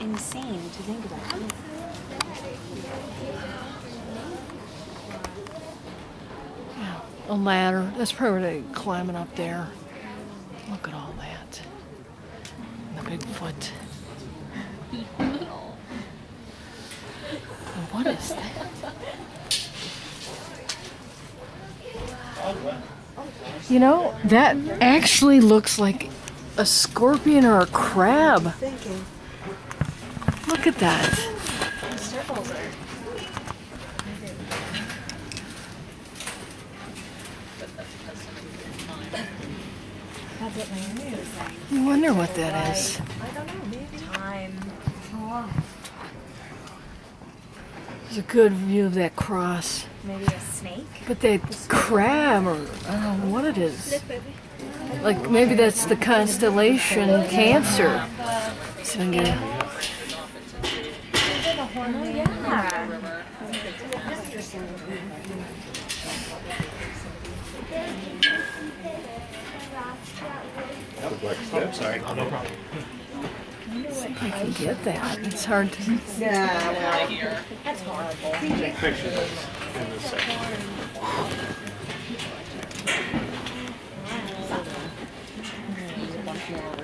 insane to think about. A ladder. That's probably climbing up there. Look at all that. And the Bigfoot. What is that? You know, that actually looks like a scorpion or a crab. Look at that. Circles are. That's what Naomi was saying. I wonder what that is. I don't know, maybe. Time. There's a good view of that cross. Maybe a snake? But that crab, or I don't know what it is. Like maybe that's the constellation Cancer. See if I can get it. Oh, yeah. Sorry. No problem. I can get that. It's hard to. Yeah, well, that's horrible. Take pictures in this section. Wow.